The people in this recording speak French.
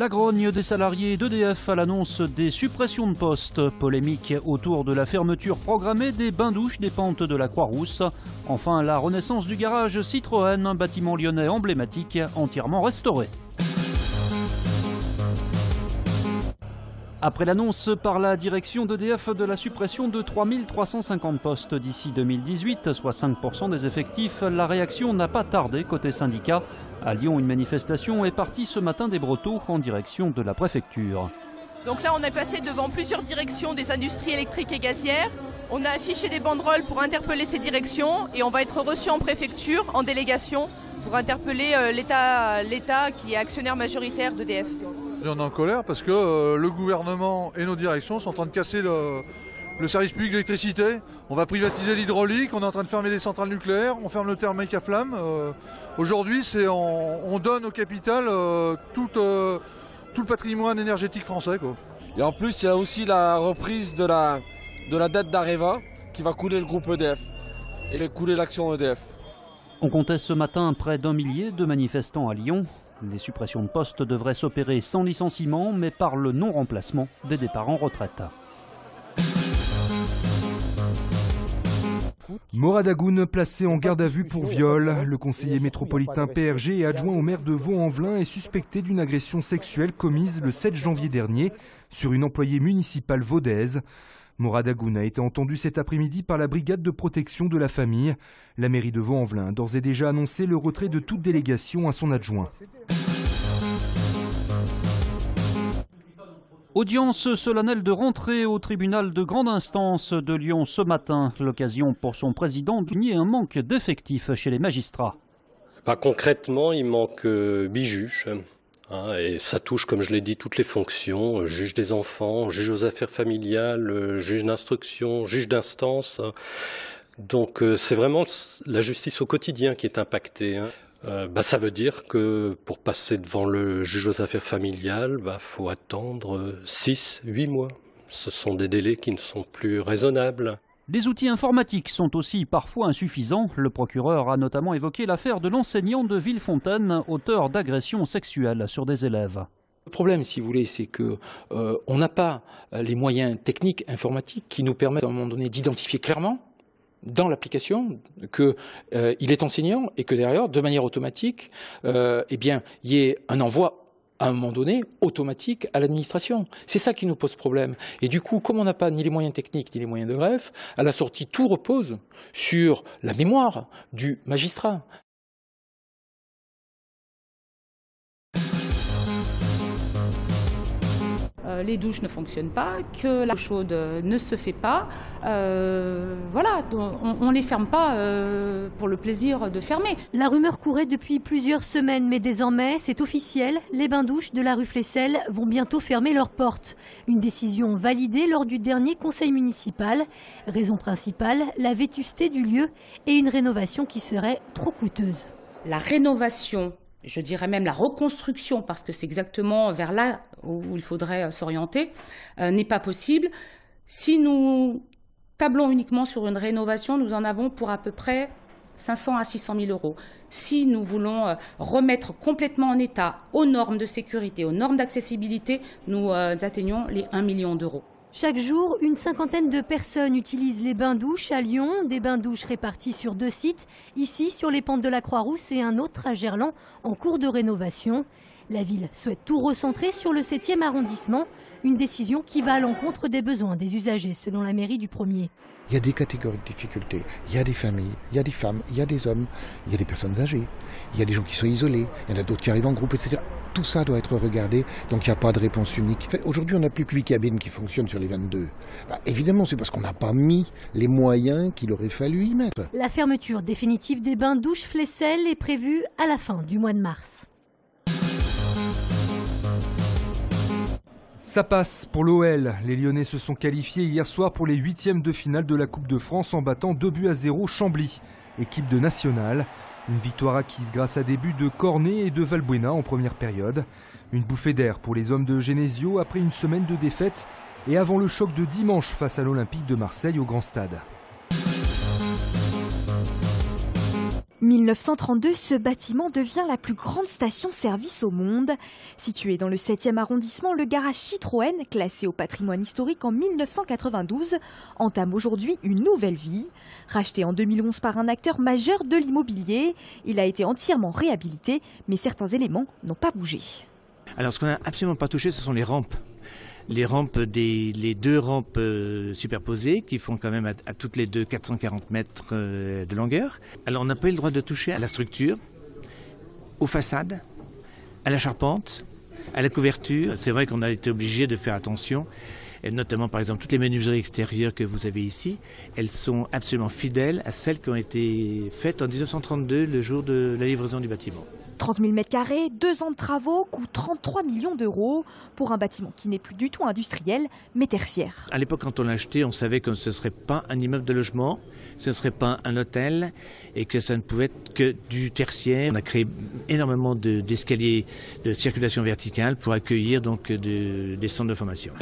La grogne des salariés d'EDF à l'annonce des suppressions de postes. Polémique autour de la fermeture programmée des bains-douches des pentes de la Croix-Rousse. Enfin, la renaissance du garage Citroën, un bâtiment lyonnais emblématique, entièrement restauré. Après l'annonce par la direction d'EDF de la suppression de 3350 postes d'ici 2018, soit 5% des effectifs, la réaction n'a pas tardé côté syndicat. À Lyon, une manifestation est partie ce matin des Brotteaux en direction de la préfecture. Donc là, on est passé devant plusieurs directions des industries électriques et gazières. On a affiché des banderoles pour interpeller ces directions et on va être reçu en préfecture, en délégation, pour interpeller euh, l'État qui est actionnaire majoritaire d'EDF. On est en colère parce que euh, le gouvernement et nos directions sont en train de casser le, service public d'électricité. On va privatiser l'hydraulique, on est en train de fermer des centrales nucléaires, on ferme le thermique à flamme. Euh, aujourd'hui, c'est on, donne au capital euh, tout, tout, le patrimoine énergétique français. Et en plus, il y a aussi la reprise de la, de la dette d'Areva qui va couler le groupe EDF et couler l'action EDF. On comptait ce matin près d'un millier de manifestants à Lyon. Les suppressions de postes devraient s'opérer sans licenciement, mais par le non-remplacement des départs en retraite. Morad Agoun placé en garde à vue pour viol. Le conseiller métropolitain PRG et adjoint au maire de Vaux-en-Velin est suspecté d'une agression sexuelle commise le 7 janvier dernier sur une employée municipale vaudaise. Morad Agoun a été entendu cet après-midi par la brigade de protection de la famille. La mairie de Vaux-en-Velin a d'ores et déjà annoncé le retrait de toute délégation à son adjoint. Audience solennelle de rentrée au tribunal de grande instance de Lyon ce matin. L'occasion pour son président de nier un manque d'effectifs chez les magistrats. Bah, concrètement, il manque 8 euh, juges. Hein, et ça touche, comme je l'ai dit, toutes les fonctions, euh, juge des enfants, juge aux affaires familiales, euh, juge d'instruction, juge d'instance. Donc euh, c'est vraiment la justice au quotidien qui est impactée. Hein. bah, ça veut dire que pour passer devant le juge aux affaires familiales, il bah, faut attendre 6, 8 mois. Ce sont des délais qui ne sont plus raisonnables. Les outils informatiques sont aussi parfois insuffisants. Le procureur a notamment évoqué l'affaire de l'enseignant de Villefontaine, auteur d'agressions sexuelles sur des élèves. Le problème, si vous voulez, c'est que euh, on n'a pas euh, les moyens techniques informatiques qui nous permettent à un moment donné d'identifier clairement dans l'application qu'il euh, est enseignant et que derrière, de manière automatique, eh bien, il y ait un envoi à un moment donné, automatique à l'administration. C'est ça qui nous pose problème. Et du coup, comme on n'a pas ni les moyens techniques ni les moyens de greffe, à la sortie, tout repose sur la mémoire du magistrat. Euh, les douches ne fonctionnent pas, que la chaude ne se fait pas. Euh, voilà, on ne les ferme pas euh, pour le plaisir de fermer. La rumeur courait depuis plusieurs semaines, mais désormais, c'est officiel. Les bains-douches de la rue Flessel vont bientôt fermer leurs portes. Une décision validée lors du dernier conseil municipal. Raison principale, la vétusté du lieu et une rénovation qui serait trop coûteuse. La rénovation je dirais même la reconstruction, parce que c'est exactement vers là où il faudrait euh, s'orienter, euh, n'est pas possible. Si nous tablons uniquement sur une rénovation, nous en avons pour à peu près 500 à 600 000 euros. Si nous voulons euh, remettre complètement en état aux normes de sécurité, aux normes d'accessibilité, nous atteignons les 1 million d'euros. Chaque jour, une cinquantaine de personnes utilisent les bains-douches à Lyon, des bains-douches répartis sur deux sites, ici sur les pentes de la Croix-Rousse et un autre à Gerland en cours de rénovation. La ville souhaite tout recentrer sur le 7e arrondissement, une décision qui va à l'encontre des besoins des usagers selon la mairie du premier. Il y a des catégories de difficultés, il y a des familles, il y a des femmes, il y a des hommes, il y a des personnes âgées, il y a des gens qui sont isolés, il y en a d'autres qui arrivent en groupe, etc. Tout ça doit être regardé, donc il n'y a pas de réponse unique. Aujourd'hui, on n'a plus que 8 cabines qui fonctionnent sur les 22. Bah, évidemment, c'est parce qu'on n'a pas mis les moyens qu'il aurait fallu y mettre. La fermeture définitive des bains-douches Flessel est prévue à la fin du mois de mars. Ça passe pour l'OL. Les Lyonnais se sont qualifiés hier soir pour les huitièmes de finale de la Coupe de France en battant 2 buts à 0 Chambly, équipe de nationale. Une victoire acquise grâce à des buts de Cornet et de Valbuena en première période. Une bouffée d'air pour les hommes de Genesio après une semaine de défaite et avant le choc de dimanche face à l'Olympique de Marseille au Grand Stade. 1932, ce bâtiment devient la plus grande station-service au monde. Situé dans le 7e arrondissement, le garage Citroën, classé au patrimoine historique en 1992, entame aujourd'hui une nouvelle vie. Racheté en 2011 par un acteur majeur de l'immobilier, il a été entièrement réhabilité, mais certains éléments n'ont pas bougé. Alors ce qu'on n'a absolument pas touché, ce sont les rampes les rampes des les deux rampes euh, superposées qui font quand même à, toutes les deux 440 mètres euh, de longueur. Alors on n'a pas eu le droit de toucher à la structure, aux façades, à la charpente, à la couverture. C'est vrai qu'on a été obligé de faire attention. Et notamment par exemple toutes les menuiseries extérieures que vous avez ici, elles sont absolument fidèles à celles qui ont été faites en 1932, le jour de la livraison du bâtiment. 30 000 m2, deux ans de travaux, coût 33 millions d'euros pour un bâtiment qui n'est plus du tout industriel, mais tertiaire. À l'époque, quand on l'a acheté, on savait que ce ne serait pas un immeuble de logement, ce ne serait pas un hôtel et que ça ne pouvait être que du tertiaire. On a créé énormément d'escaliers de, circulation verticale pour accueillir donc des centres de formation.